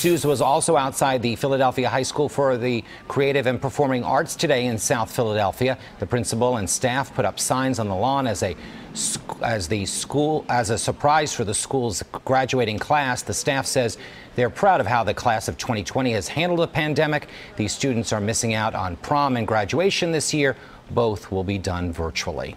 Suz was also outside the Philadelphia High School for the Creative and Performing Arts today in South Philadelphia. The principal and staff put up signs on the lawn as a as the school as a surprise for the school's graduating class. The staff says they're proud of how the class of 2020 has handled the pandemic. These students are missing out on prom and graduation this year. Both will be done virtually.